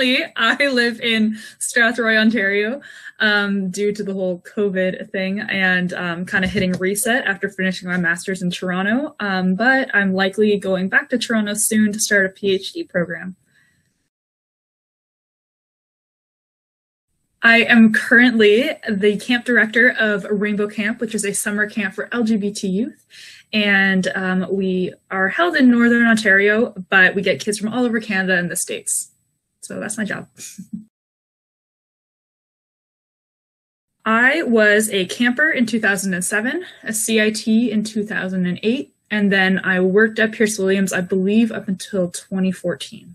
currently, I live in Strathroy, Ontario, um, due to the whole COVID thing and um, kind of hitting reset after finishing my master's in Toronto. Um, but I'm likely going back to Toronto soon to start a PhD program. I am currently the camp director of Rainbow Camp, which is a summer camp for LGBT youth. And um, we are held in Northern Ontario, but we get kids from all over Canada and the States. So that's my job. I was a camper in 2007, a CIT in 2008, and then I worked at Pearce Williams, I believe, up until 2014.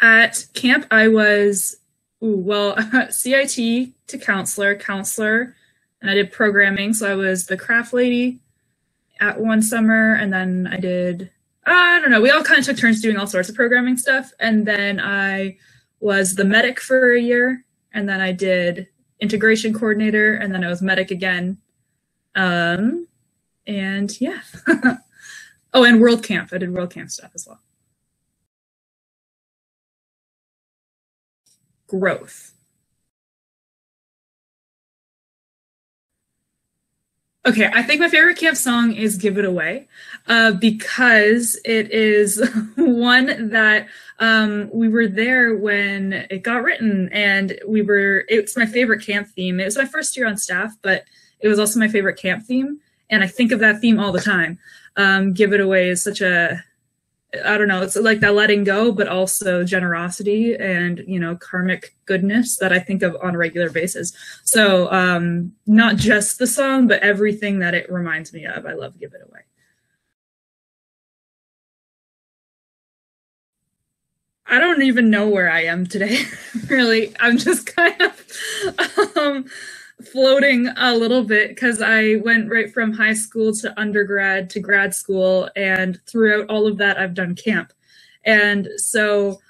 At camp, I was Ooh, well, CIT to counselor, counselor, and I did programming. So I was the craft lady at one summer, and then I did, I don't know, we all kind of took turns doing all sorts of programming stuff. And then I was the medic for a year, and then I did integration coordinator, and then I was medic again. Um, and yeah. oh, and World Camp. I did World Camp stuff as well. growth. Okay, I think my favorite camp song is Give It Away uh, because it is one that um, we were there when it got written and we were, it's my favorite camp theme. It was my first year on staff, but it was also my favorite camp theme. And I think of that theme all the time. Um, Give It Away is such a I don't know, it's like that letting go, but also generosity and, you know, karmic goodness that I think of on a regular basis. So, um, not just the song, but everything that it reminds me of. I love Give It Away. I don't even know where I am today, really. I'm just kind of, um, floating a little bit because I went right from high school to undergrad to grad school, and throughout all of that, I've done camp. And so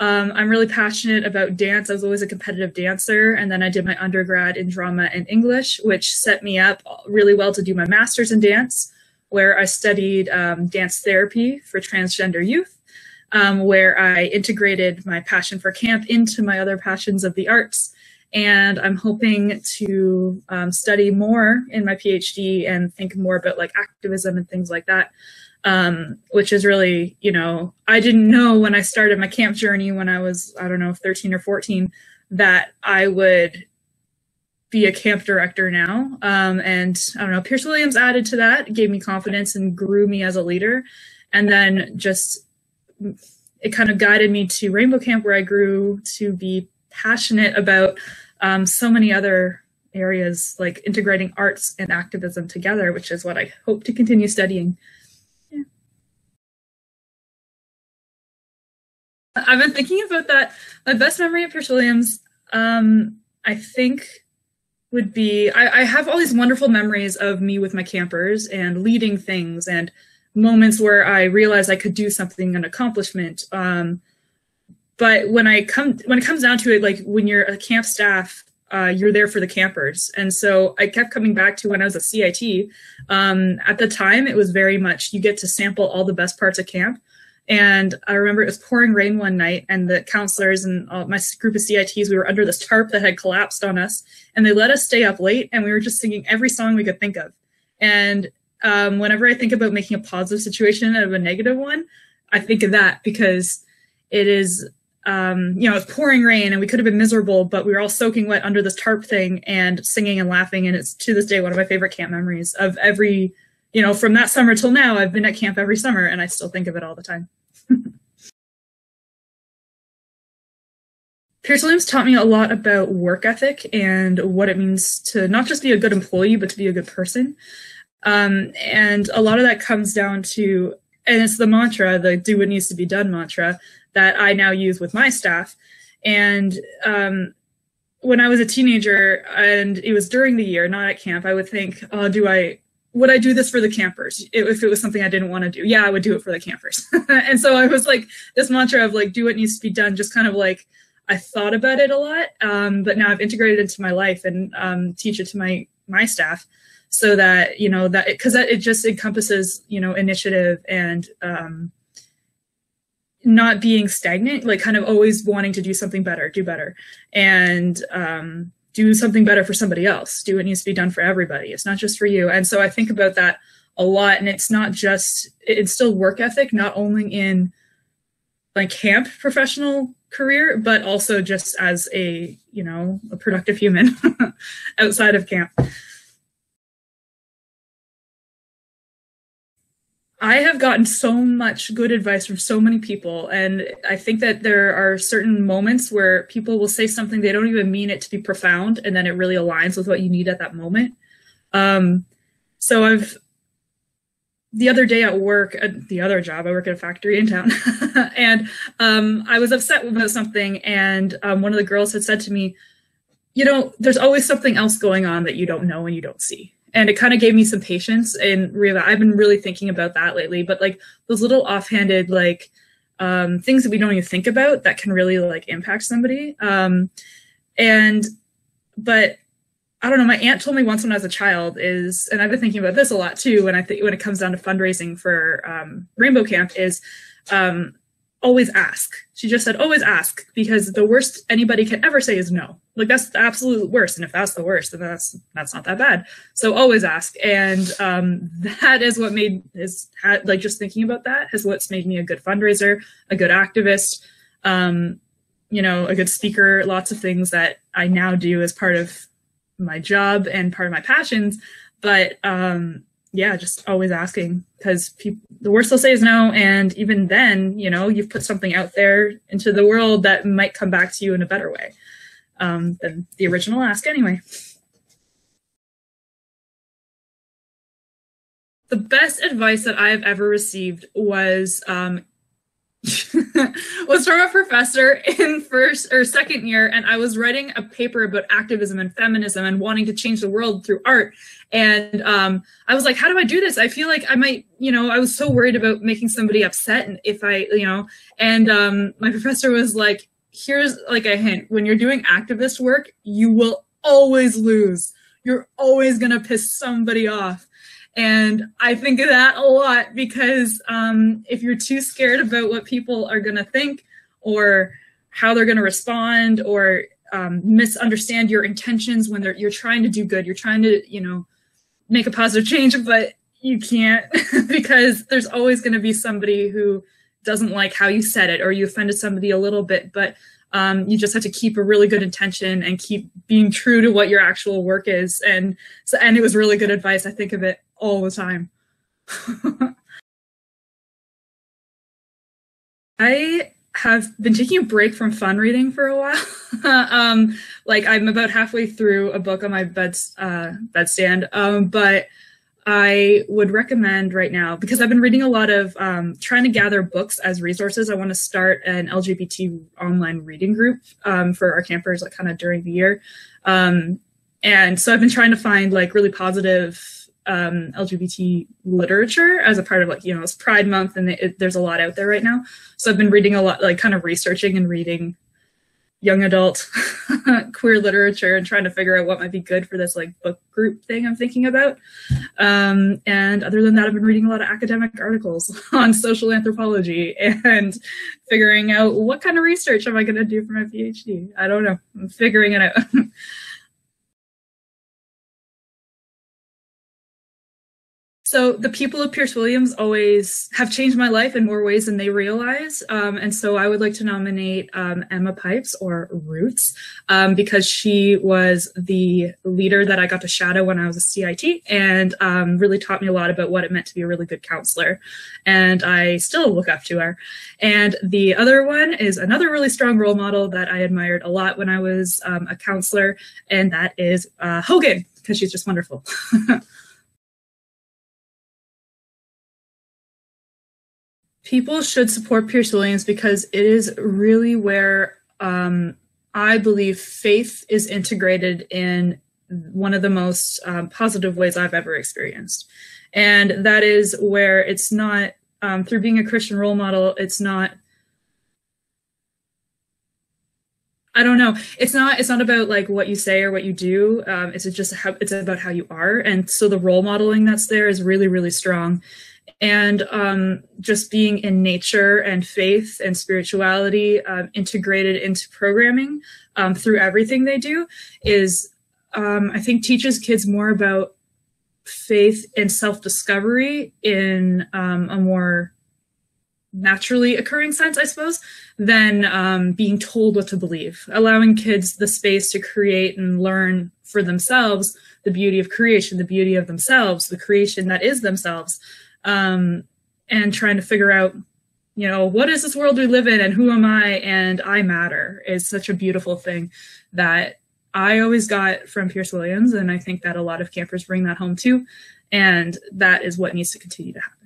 um, I'm really passionate about dance. I was always a competitive dancer, and then I did my undergrad in drama and English, which set me up really well to do my master's in dance, where I studied um, dance therapy for transgender youth. Um, where I integrated my passion for camp into my other passions of the arts and I'm hoping to um, study more in my PhD and think more about like activism and things like that. Um, which is really, you know, I didn't know when I started my camp journey when I was, I don't know, 13 or 14, that I would be a camp director now. Um, and I don't know, Pearce Williams added to that, gave me confidence and grew me as a leader. And then just it kind of guided me to Rainbow Camp, where I grew to be passionate about um, so many other areas like integrating arts and activism together, which is what I hope to continue studying. Yeah. I've been thinking about that. My best memory of Pearce Williams, um, I think, would be I, I have all these wonderful memories of me with my campers and leading things and moments where I realized I could do something, an accomplishment. Um, but when I come when it comes down to it, like when you're a camp staff, uh, you're there for the campers. And so I kept coming back to when I was a CIT. Um, at the time, it was very much you get to sample all the best parts of camp. And I remember it was pouring rain one night, and the counselors and my group of CITs, we were under this tarp that had collapsed on us, and they let us stay up late, and we were just singing every song we could think of. And um, whenever I think about making a positive situation out of a negative one, I think of that because it is um, you know, it's pouring rain and we could have been miserable, but we were all soaking wet under this tarp thing and singing and laughing. And it's to this day one of my favorite camp memories of every, you know, from that summer till now. I've been at camp every summer and I still think of it all the time. Pearce Williams taught me a lot about work ethic and what it means to not just be a good employee, but to be a good person. Um, and a lot of that comes down to, and it's the mantra, the do what needs to be done mantra that I now use with my staff. And um, when I was a teenager and it was during the year, not at camp, I would think, oh, do I, would I do this for the campers? If it was something I didn't want to do, yeah, I would do it for the campers. and so I was like, this mantra of like, do what needs to be done, just kind of like, I thought about it a lot, um, but now I've integrated it into my life and um, teach it to my my staff, so that you know that because it, it, just encompasses you know initiative and um, not being stagnant, like kind of always wanting to do something better, do better, and um, do something better for somebody else. Do what needs to be done for everybody. It's not just for you. And so I think about that a lot. And it's not just, it's still work ethic, not only in like camp professional career, but also just as a, you know, a productive human outside of camp. I have gotten so much good advice from so many people. And I think that there are certain moments where people will say something, they don't even mean it to be profound, and then it really aligns with what you need at that moment. Um, so I've, the other day at work, at the other job, I work at a factory in town, and um, I was upset about something. And um, one of the girls had said to me, You know, there's always something else going on that you don't know and you don't see and it kind of gave me some patience and really i've been really thinking about that lately but like those little offhanded like um, things that we don't even think about that can really like impact somebody um, and but i don't know my aunt told me once when i was a child is and i've been thinking about this a lot too when i think when it comes down to fundraising for um, rainbow camp is um, always ask. She just said, always ask, because the worst anybody can ever say is no. Like that's the absolute worst. And if that's the worst, then that's that's not that bad. So always ask. And um, that is what made is like just thinking about that is what's made me a good fundraiser, a good activist, um, you know, a good speaker, lots of things that I now do as part of my job and part of my passions. But um, yeah, just always asking because people the worst they'll say is no. And even then, you know, you've put something out there into the world that might come back to you in a better way um, than the original ask anyway. The best advice that I've ever received was um, was from a professor in first or second year, and I was writing a paper about activism and feminism and wanting to change the world through art. And um, I was like, how do I do this? I feel like I might, you know, I was so worried about making somebody upset, and if I, you know, and um, my professor was like, here's like a hint: when you're doing activist work, you will always lose. You're always gonna piss somebody off and I think of that a lot because um, if you're too scared about what people are going to think or how they're going to respond or um, misunderstand your intentions when you're trying to do good, you're trying to, you know, make a positive change, but you can't because there's always going to be somebody who doesn't like how you said it or you offended somebody a little bit. But um, you just have to keep a really good intention and keep being true to what your actual work is. And so, and it was really good advice. I think of it all the time. I have been taking a break from fun reading for a while. um, like I'm about halfway through a book on my bed uh, bedstand, um, but I would recommend right now because I've been reading a lot of um, trying to gather books as resources. I want to start an LGBT online reading group um, for our campers, like kind of during the year, um, and so I've been trying to find like really positive um, LGBT literature as a part of like you know it's Pride Month and it, there's a lot out there right now. So I've been reading a lot, like kind of researching and reading young adult queer literature and trying to figure out what might be good for this like book group thing I'm thinking about. Um, and other than that, I've been reading a lot of academic articles on social anthropology and figuring out what kind of research am I going to do for my PhD. I don't know. I'm figuring it out. So the people of Pearce Williams always have changed my life in more ways than they realize. Um, and so I would like to nominate um, Emma Pipes or Roots um, because she was the leader that I got to shadow when I was a CIT and um, really taught me a lot about what it meant to be a really good counselor. And I still look up to her. And the other one is another really strong role model that I admired a lot when I was um, a counselor, and that is uh, Hogan because she's just wonderful. people should support Pearce Williams because it is really where um, I believe faith is integrated in one of the most um, positive ways I've ever experienced. And that is where it's not um, through being a Christian role model, it's not. I don't know. It's not. It's not about like what you say or what you do. Um, it's just how it's about how you are, and so the role modeling that's there is really, really strong and um, just being in nature and faith and spirituality um, integrated into programming um, through everything they do is um, i think teaches kids more about faith and self-discovery in um, a more naturally occurring sense i suppose than um, being told what to believe. Allowing kids the space to create and learn for themselves the beauty of creation the beauty of themselves the creation that is themselves um, and trying to figure out, you know, what is this world we live in and who am I and I matter is such a beautiful thing that I always got from Pearce Williams. And I think that a lot of campers bring that home too. And that is what needs to continue to happen.